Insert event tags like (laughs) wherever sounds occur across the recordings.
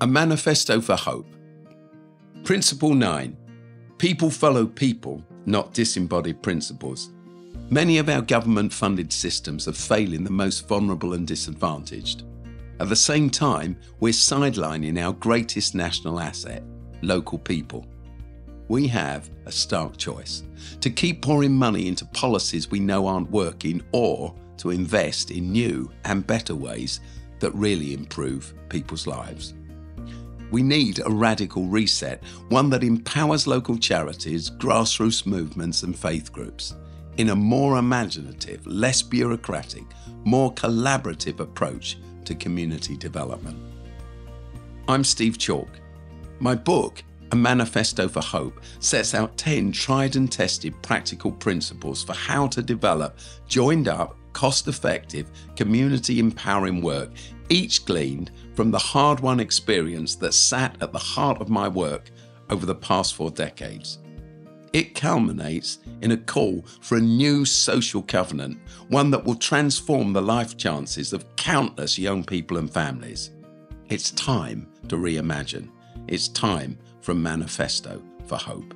A Manifesto for Hope. Principle 9 People follow people, not disembodied principles. Many of our government funded systems are failing the most vulnerable and disadvantaged. At the same time, we're sidelining our greatest national asset, local people. We have a stark choice to keep pouring money into policies we know aren't working or to invest in new and better ways that really improve people's lives. We need a radical reset, one that empowers local charities, grassroots movements, and faith groups in a more imaginative, less bureaucratic, more collaborative approach to community development. I'm Steve Chalke. My book, A Manifesto for Hope, sets out 10 tried and tested practical principles for how to develop joined up, cost effective, community empowering work each gleaned from the hard won experience that sat at the heart of my work over the past four decades. It culminates in a call for a new social covenant, one that will transform the life chances of countless young people and families. It's time to reimagine. It's time for a manifesto for hope.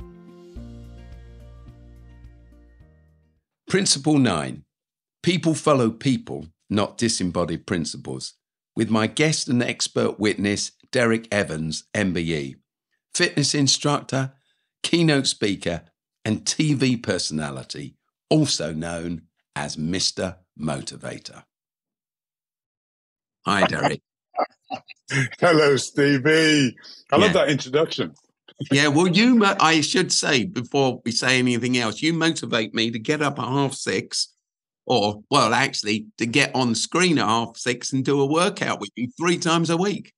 Principle 9 People follow people, not disembodied principles with my guest and expert witness, Derrick Evans, MBE, fitness instructor, keynote speaker, and TV personality, also known as Mr. Motivator. Hi, Derrick. (laughs) Hello, Stevie. I yeah. love that introduction. (laughs) yeah, well, you, I should say before we say anything else, you motivate me to get up at half six or well, actually, to get on screen at half six and do a workout with you three times a week.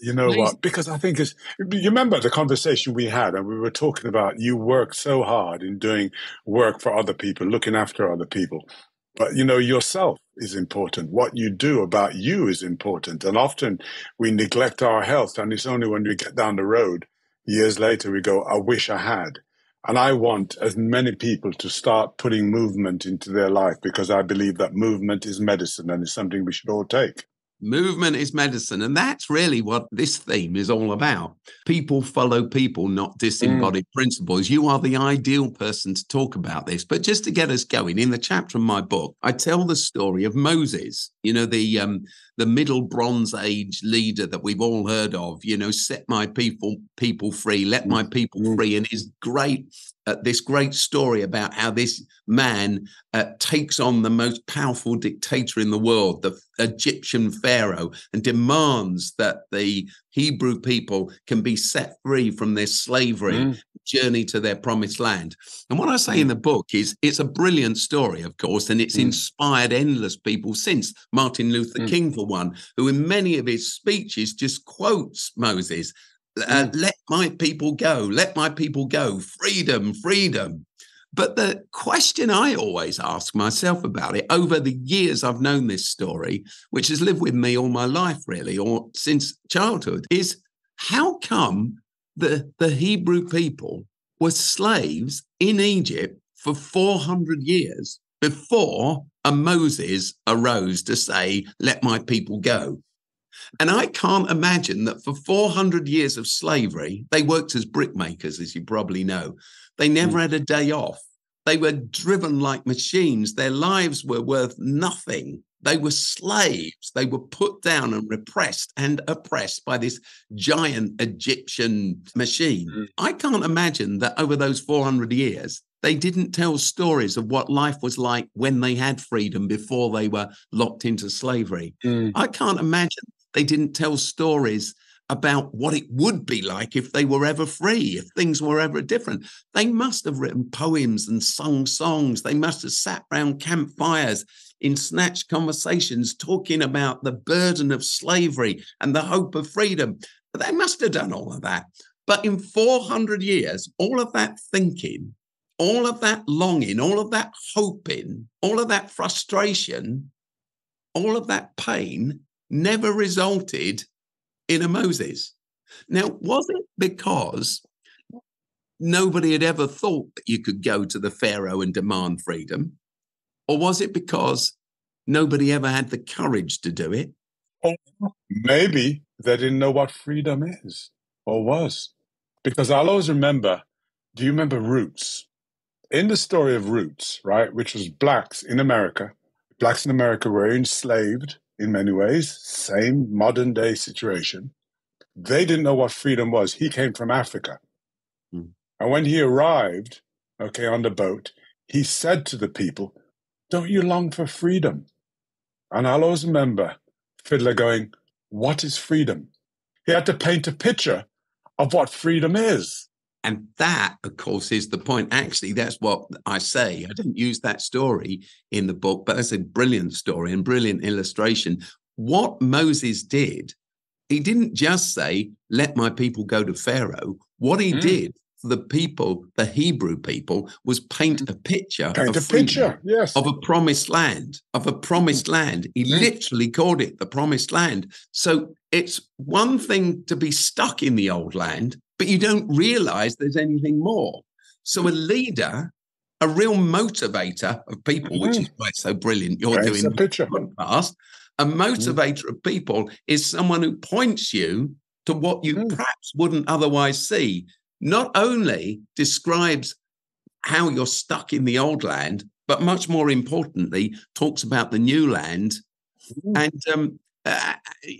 You know Please. what? Because I think it's, you remember the conversation we had, and we were talking about you work so hard in doing work for other people, looking after other people. But you know, yourself is important. What you do about you is important. And often we neglect our health, and it's only when we get down the road years later we go, I wish I had. And I want as many people to start putting movement into their life because I believe that movement is medicine and it's something we should all take. Movement is medicine. And that's really what this theme is all about. People follow people, not disembodied mm. principles. You are the ideal person to talk about this. But just to get us going, in the chapter of my book, I tell the story of Moses, you know, the um, the middle bronze age leader that we've all heard of, you know, set my people people free, let my people mm. free, and his great uh, this great story about how this man uh, takes on the most powerful dictator in the world, the Egyptian pharaoh, and demands that the Hebrew people can be set free from their slavery, mm. journey to their promised land. And what I say in mm. the book is it's a brilliant story, of course, and it's mm. inspired endless people since Martin Luther mm. King, for one, who in many of his speeches just quotes Moses uh, mm. let my people go, let my people go, freedom, freedom. But the question I always ask myself about it over the years I've known this story, which has lived with me all my life, really, or since childhood, is how come the, the Hebrew people were slaves in Egypt for 400 years before a Moses arose to say, Let my people go? And I can't imagine that for 400 years of slavery, they worked as brickmakers, as you probably know. They never mm. had a day off. They were driven like machines. Their lives were worth nothing. They were slaves. They were put down and repressed and oppressed by this giant Egyptian machine. Mm. I can't imagine that over those 400 years, they didn't tell stories of what life was like when they had freedom before they were locked into slavery. Mm. I can't imagine they didn't tell stories about what it would be like if they were ever free, if things were ever different. They must have written poems and sung songs. They must have sat round campfires in snatched conversations talking about the burden of slavery and the hope of freedom. They must have done all of that. But in 400 years, all of that thinking, all of that longing, all of that hoping, all of that frustration, all of that pain never resulted in a Moses. Now, was it because nobody had ever thought that you could go to the Pharaoh and demand freedom? Or was it because nobody ever had the courage to do it? Maybe, they didn't know what freedom is or was. Because I'll always remember do you remember Roots? In the story of Roots, right, which was blacks in America, blacks in America were enslaved in many ways, same modern day situation. They didn't know what freedom was. He came from Africa. Mm. And when he arrived, okay, on the boat, he said to the people, Don't you long for freedom? And I'll always remember Fiddler going, What is freedom? He had to paint a picture of what freedom is. And that, of course, is the point. Actually, that's what I say. I didn't use that story in the book, but that's a brilliant story and brilliant illustration. What Moses did, he didn't just say, let my people go to Pharaoh. What he mm. did for the people, the Hebrew people, was paint a picture paint a picture, yes. of a promised land, of a promised land. He mm. literally called it the promised land. So it's one thing to be stuck in the old land, but you don't realize there's anything more. So a leader, a real motivator of people, mm-hmm. which is why it's so brilliant. You're doing a picture. podcast. A mm-hmm. motivator mm-hmm. of people is someone who points you to what you mm. perhaps wouldn't otherwise see. Not only describes how you're stuck in the old land, but much more importantly, talks about the new land. And um, uh,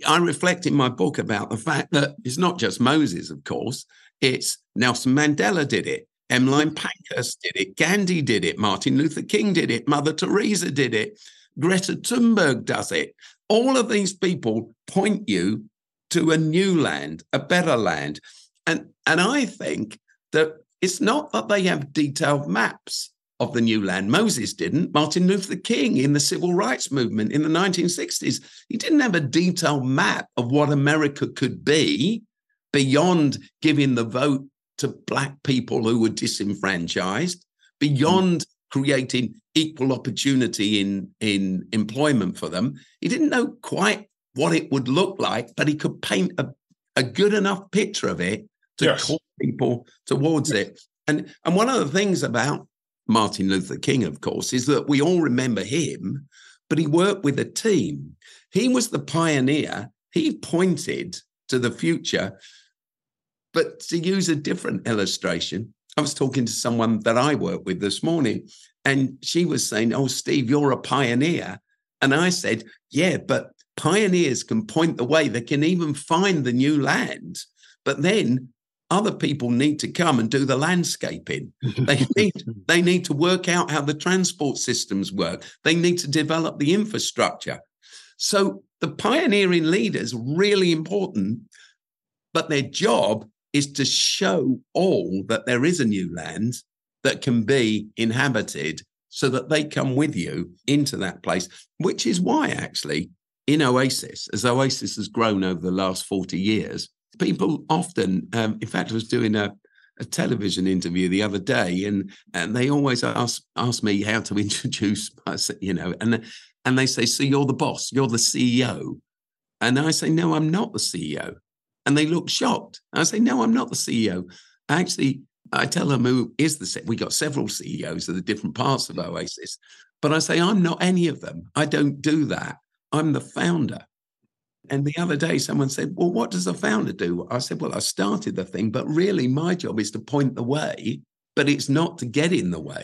I reflect in my book about the fact that it's not just Moses, of course. It's Nelson Mandela did it, Emmeline Pankhurst did it, Gandhi did it, Martin Luther King did it, Mother Teresa did it, Greta Thunberg does it. All of these people point you to a new land, a better land. And, and I think that it's not that they have detailed maps of the new land. Moses didn't. Martin Luther King in the civil rights movement in the 1960s, he didn't have a detailed map of what America could be beyond giving the vote to Black people who were disenfranchised, beyond creating equal opportunity in, in employment for them. He didn't know quite what it would look like, but he could paint a, a good enough picture of it to yes. call people towards yes. it. And, and one of the things about Martin Luther King, of course, is that we all remember him, but he worked with a team. He was the pioneer. He pointed to the future. But to use a different illustration, I was talking to someone that I work with this morning, and she was saying, Oh, Steve, you're a pioneer. And I said, Yeah, but pioneers can point the way. They can even find the new land. But then other people need to come and do the landscaping. (laughs) They need, they need to work out how the transport systems work. They need to develop the infrastructure. So the pioneering leaders really important, but their job is to show all that there is a new land that can be inhabited so that they come with you into that place, which is why actually in Oasis, as Oasis has grown over the last 40 years, people often, um, in fact, I was doing a, a television interview the other day, and and they always ask ask me how to (laughs) introduce myself, you know, and and they say, "So you're the boss, you're the CEO," and I say, "No, I'm not the CEO," and they look shocked. I say, "No, I'm not the CEO." Actually, I tell them who is the we got several CEOs of the different parts of Oasis, but I say I'm not any of them. I don't do that. I'm the founder. And the other day, someone said, Well, what does a founder do? I said, Well, I started the thing, but really my job is to point the way, but it's not to get in the way,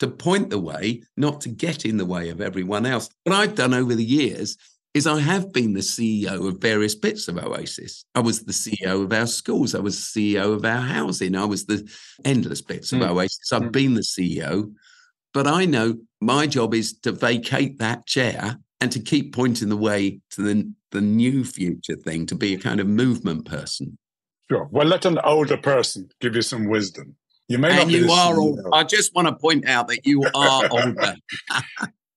to point the way, not to get in the way of everyone else. What I've done over the years is I have been the CEO of various bits of Oasis. I was the CEO of our schools. I was the CEO of our housing. I was the endless bits of mm. Oasis. I've mm. been the CEO, but I know my job is to vacate that chair and to keep pointing the way to the, the new future thing, to be a kind of movement person. Sure. Well, let an older person give you some wisdom. You may and not you are older. I just want to point out that you are (laughs) older.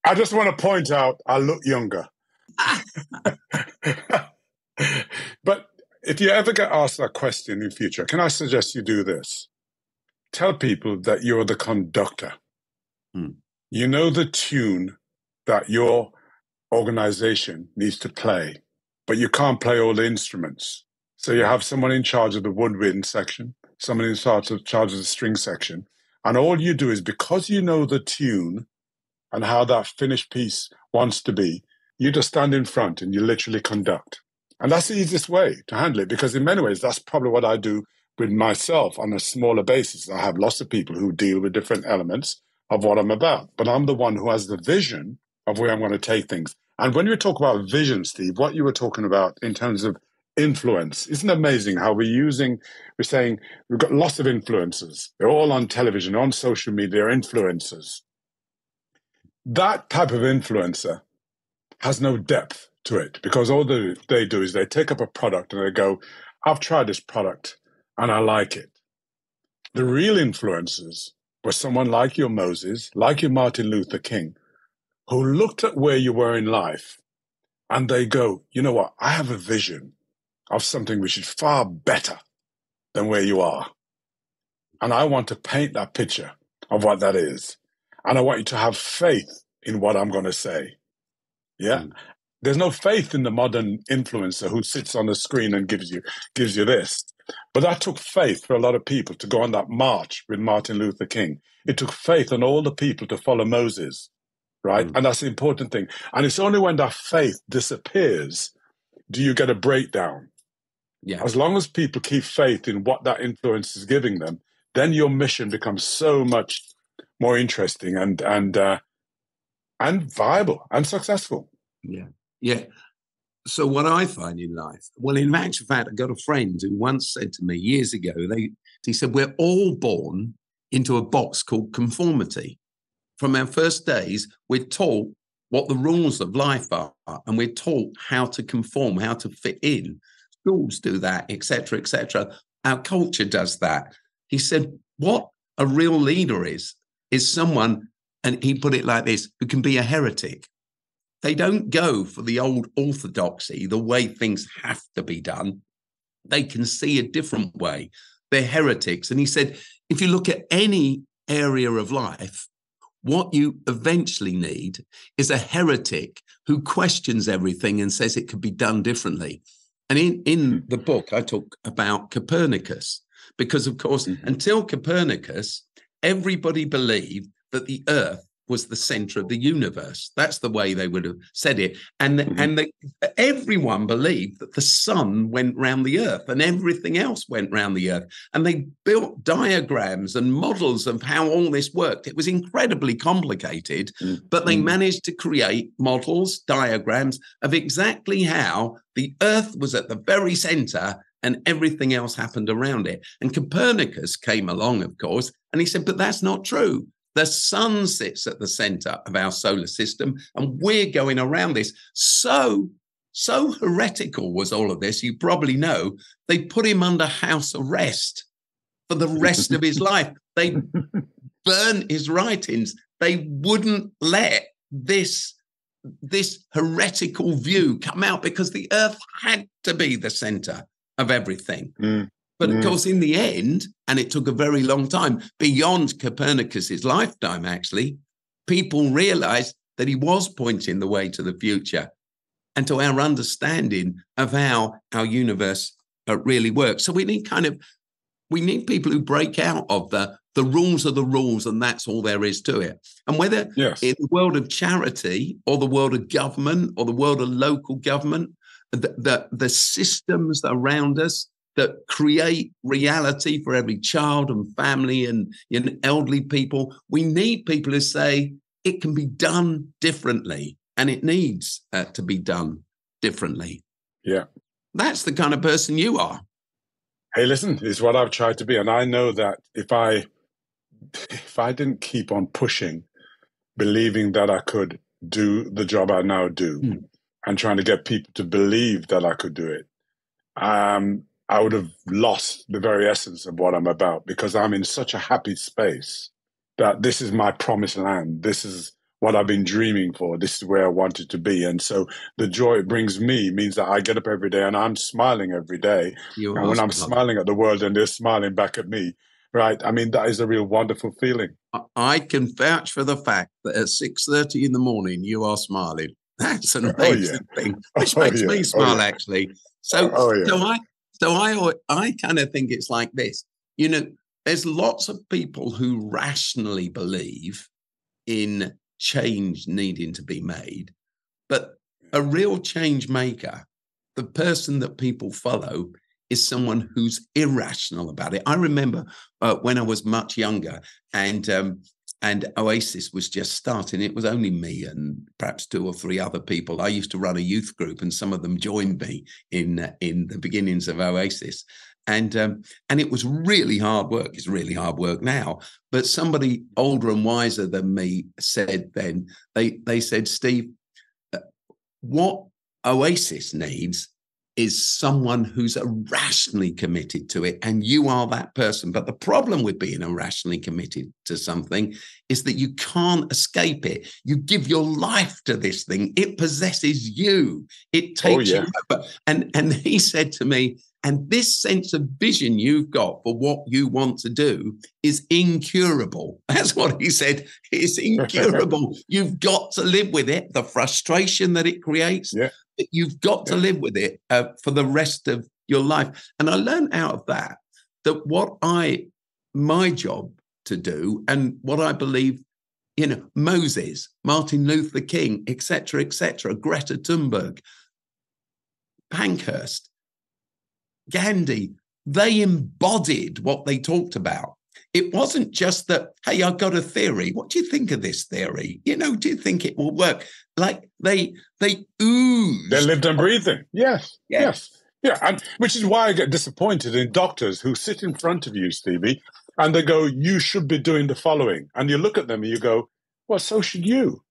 I just want to point out I look younger. (laughs) but if you ever get asked that question in future, can I suggest you do this? Tell people that you're the conductor. Hmm. You know the tune that your organization needs to play, but you can't play all the instruments. So you have someone in charge of the woodwind section, someone in charge of, charge of the string section. And all you do is because you know the tune and how that finished piece wants to be, you just stand in front and you literally conduct. And that's the easiest way to handle it because, in many ways, that's probably what I do with myself on a smaller basis. I have lots of people who deal with different elements of what I'm about, but I'm the one who has the vision of where I'm going to take things. And when you talk about vision, Steve, what you were talking about in terms of influence, isn't amazing how we're using, we're saying we've got lots of influencers. They're all on television, on social media, influencers. That type of influencer has no depth to it because all they do is they take up a product and they go, I've tried this product and I like it. The real influencers were someone like your Moses, like your Martin Luther King, who looked at where you were in life and they go, you know what? I have a vision of something which is far better than where you are. And I want to paint that picture of what that is. And I want you to have faith in what I'm going to say. Yeah. Mm. There's no faith in the modern influencer who sits on the screen and gives you gives you this. But that took faith for a lot of people to go on that march with Martin Luther King. It took faith on all the people to follow Moses, right? Mm. And that's the important thing. And it's only when that faith disappears do you get a breakdown. Yeah. As long as people keep faith in what that influence is giving them, then your mission becomes so much more interesting and and uh, and viable and successful. Yeah. Yeah. So what I find in life, well, in actual fact, I got a friend who once said to me years ago, they he said, We're all born into a box called conformity. From our first days, we're taught what the rules of life are, and we're taught how to conform, how to fit in. Schools do that, etc., etc. Our culture does that. He said, What a real leader is, is someone, and he put it like this, who can be a heretic they don't go for the old orthodoxy, the way things have to be done. They can see a different way. They're heretics. And he said, if you look at any area of life, what you eventually need is a heretic who questions everything and says it could be done differently. And in, in hmm. the book, I talk about Copernicus, because of course, mm-hmm. until Copernicus, everybody believed that the earth was the center of the universe. That's the way they would have said it. And, mm-hmm. and the, everyone believed that the sun went round the earth and everything else went round the earth. And they built diagrams and models of how all this worked. It was incredibly complicated, mm-hmm. but they mm-hmm. managed to create models, diagrams of exactly how the earth was at the very center and everything else happened around it. And Copernicus came along, of course, and he said, but that's not true the sun sits at the center of our solar system, and we're going around this. So, so heretical was all of this. You probably know they put him under house arrest for the rest of his life. They burn his writings. They wouldn't let this this heretical view come out because the earth had to be the center of everything. Mm. But of course, in the end, and it took a very long time, beyond Copernicus's lifetime, actually, people realized that he was pointing the way to the future and to our understanding of how our universe uh, really works. So we need kind of we need people who break out of the the rules are the rules and that's all there is to it. And whether yes. in the world of charity or the world of government or the world of local government, the, the, the systems around us that create reality for every child and family and you know, elderly people. We need people who say it can be done differently and it needs uh, to be done differently. Yeah. That's the kind of person you are. Hey, listen, it's what I've tried to be. And I know that if I if I didn't keep on pushing, believing that I could do the job I now do mm. and trying to get people to believe that I could do it, um, I would have lost the very essence of what I'm about because I'm in such a happy space that this is my promised land. This is what I've been dreaming for. This is where I wanted to be. And so the joy it brings me means that I get up every day and I'm smiling every day. You're and when I'm smiling at the world and they're smiling back at me, right? I mean, that is a real wonderful feeling. I can vouch for the fact that at 6.30 in the morning, you are smiling. (laughs) That's an amazing oh, yeah. thing, (laughs) which oh, makes yeah. me oh, smile, oh, yeah. actually. So, oh, oh so I, so I I kind of think it's like this. You know, there's lots of people who rationally believe in change needing to be made, but a real change maker the person that people follow is someone who's irrational about it. I remember uh, when I was much younger and um, and Oasis was just starting. It was only me and perhaps two or three other people. I used to run a youth group, and some of them joined me in uh, in the beginnings of Oasis. And um, and it was really hard work. It's really hard work now. But somebody older and wiser than me said then they they said, Steve, uh, what Oasis needs is someone who's irrationally committed to it, and you are that person. But the problem with being irrationally committed to something is that you can't escape it. You give your life to this thing, it possesses you, it oh, takes oh, yeah. you over. And, and (laughs) he said to me, and this sense of vision you've got for what you want to do is incurable. (laughs) That's what he said. It's (laughs) incurable. you've got to live with it, the frustration that it creates. Yeah. You've got to live with it uh, for the rest of your life. And I learned out of that that what I, my job to do, and what I believe you know, Moses, Martin Luther King, etc., etc., Greta Thunberg, Pankhurst, Gandhi, they embodied what they talked about. It wasn't just that, hey, I've got a theory. What do you think of this theory? You know, do you think it will work? Like they they ooze. They lived and breathing. Yes. Yeah. Yes. Yeah. And which is why I get disappointed in doctors who sit in front of you, Stevie, and they go, You should be doing the following. And you look at them and you go, Well, so should you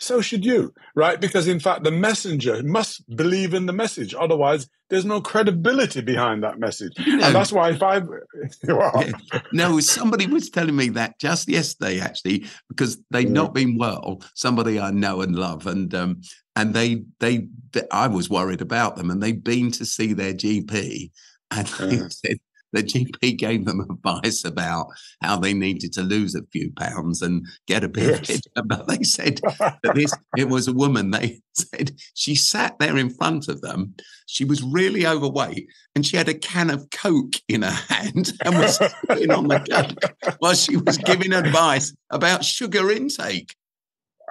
so should you, right? Because in fact, the messenger must believe in the message. Otherwise, there's no credibility behind that message. No. And that's why if I, (laughs) well. no, somebody was telling me that just yesterday, actually, because they'd yeah. not been well. Somebody I know and love, and um, and they, they, I was worried about them, and they'd been to see their GP, and (laughs) they said (laughs) the GP gave them advice about how they needed to lose a few pounds and get a bit yes. But they said (laughs) that this it was a woman. They (laughs) said she sat there in front of them. She was really overweight and she had a can of Coke in her hand and was sitting on the Coke while she was giving advice about sugar intake.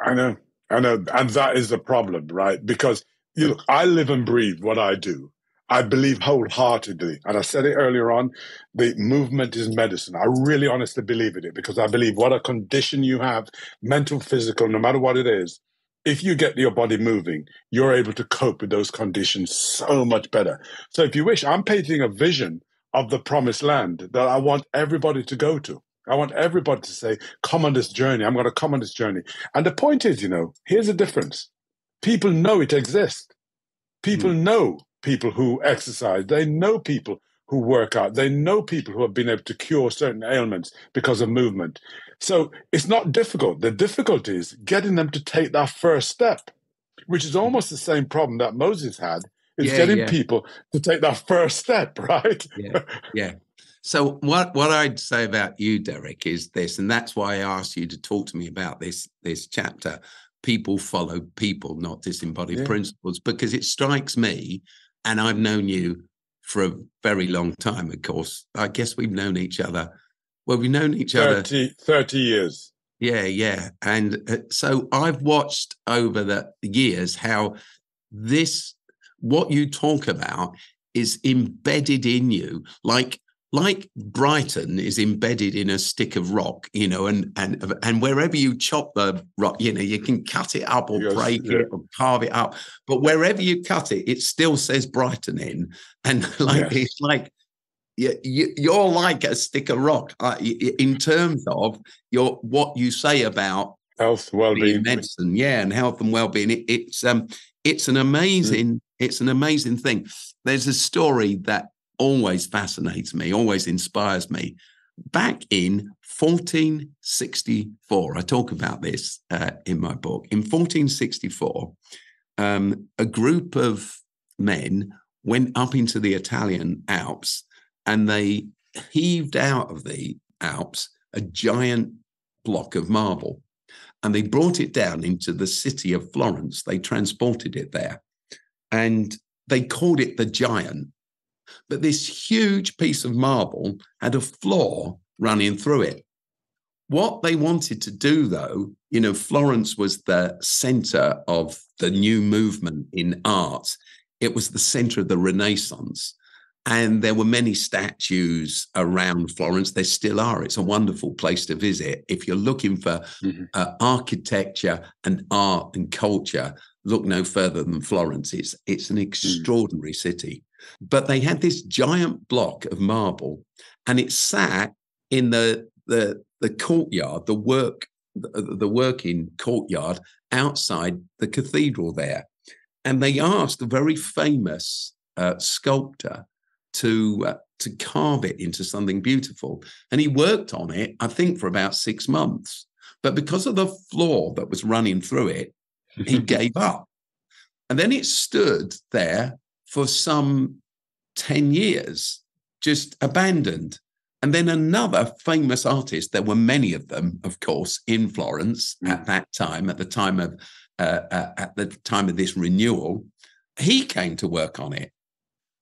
I know, I know, and that is the problem, right? Because you know, I live and breathe what I do. I believe wholeheartedly, and I said it earlier on, the movement is medicine. I really honestly believe in it because I believe what a condition you have, mental, physical, no matter what it is, if you get your body moving, you're able to cope with those conditions so much better. So if you wish, I'm painting a vision of the promised land that I want everybody to go to. I want everybody to say, come on this journey. I'm going to come on this journey. And the point is, you know, here's the difference. People know it exists. People mm. know people who exercise. They know people who work out. They know people who have been able to cure certain ailments because of movement. So it's not difficult. The difficulty is getting them to take that first step, which is mm. almost the same problem that Moses had. Is yeah, getting yeah. people to take that first step, (laughs) right? Yeah, yeah. So what what I'd say about you, Derrick, is this, and that's why I asked you to talk to me about this this chapter. People follow people, not disembodied yeah. principles, because it strikes me and I've known you for a very long time, of course. I guess we've known each other. Well, we've known each 30, other 30 years. Yeah, yeah. And uh, so I've watched over the years how this, what you talk about, is embedded in you. Like like Brighton is embedded in a stick of rock, you know, and and and wherever you chop the rock, you know, you can cut it up or yes, break yeah. it or carve it up, but wherever you cut it, it still says Brighton in, and (laughs) like yes. it's like you, you're like a stick of rock uh, in terms of your what you say about health, well-being, medicine, yeah, and health and well-being. It, it's um, it's an mm. amazing, mm. it's an amazing thing. There's a story that always fascinates me, always inspires me. Back in 1464, I talk about this uh, in my book. In 1464, um, a group of men went up into the Italian Alps and they heaved out of the Alps a giant block of marble and they brought it down into the city of Florence. They transported it there and they called it the giant but this huge piece of marble had a flaw running through it. What they wanted to do, though, you know, Florence was the center of the new movement in art it was the center of the Renaissance. And there were many statues around Florence. There still are. It's a wonderful place to visit. If you're looking for mm-hmm. uh, architecture and art and culture, look no further than Florence. It's, it's an mm. extraordinary mm. city. But they had this giant block of marble, and it sat in the, the, the courtyard, the work, the, the working courtyard outside the cathedral there. And they asked a very famous uh, sculptor to uh, to carve it into something beautiful. And he worked on it, I think, for about six months. But because of the flaw that was running through it, he (laughs) gave up. And then it stood there for some 10 years, just abandoned. And then another famous artist, there were many of them, of course, in Florence mm. at that time, at the time of uh, uh, at the time of this renewal, he came to work on it.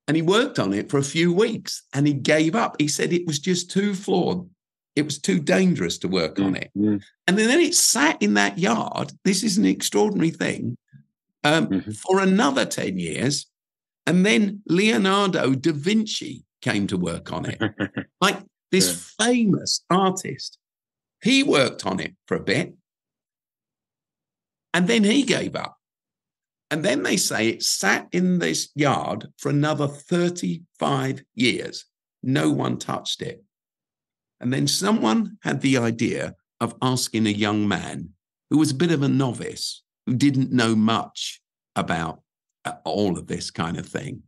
And he worked on it for a few weeks and he gave up. He said it was just too flawed. It was too dangerous to work mm, on it. Mm. And then it sat in that yard. This is an extraordinary thing um, mm-hmm. for another 10 years. And then Leonardo da Vinci came to work on it. (laughs) like this yeah. famous artist. He worked on it for a bit. And then he gave up. And then they say it sat in this yard for another 35 years. No one touched it. And then someone had the idea of asking a young man who was a bit of a novice, who didn't know much about all of this kind of thing.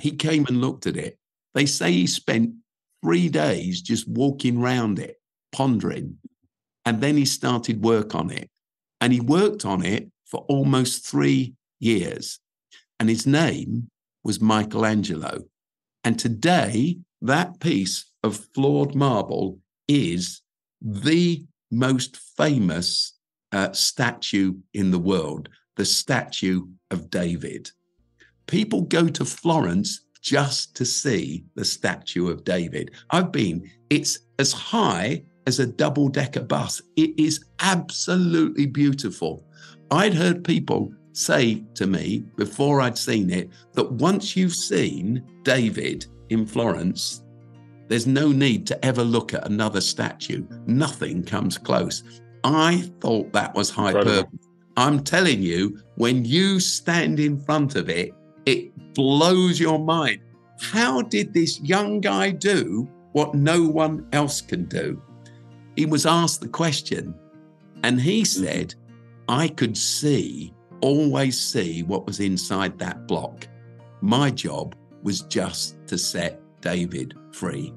He came and looked at it. They say he spent three days just walking around it, pondering. And then he started work on it. And he worked on it for almost three years. And his name was Michelangelo. And today, that piece of flawed marble is the most famous uh, statue in the world, the statue of David. People go to Florence just to see the statue of David. I've been, it's as high as a double decker bus. It is absolutely beautiful. I'd heard people say to me before I'd seen it that once you've seen David in Florence, there's no need to ever look at another statue. Nothing comes close. I thought that was hyperbole. I'm telling you, when you stand in front of it, it blows your mind. How did this young guy do what no one else can do? He was asked the question, and he said, I could see, always see what was inside that block. My job was just to set David free.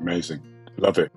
Amazing. Love it.